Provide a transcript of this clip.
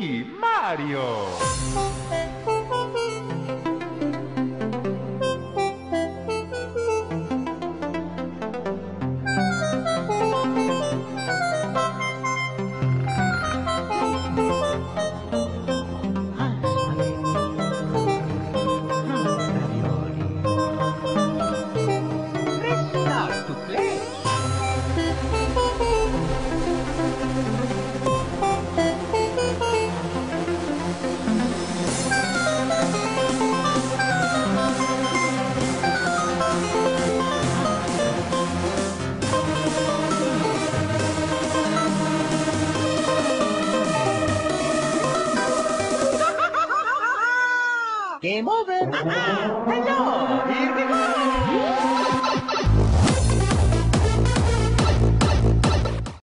Mario. Game over! Hello!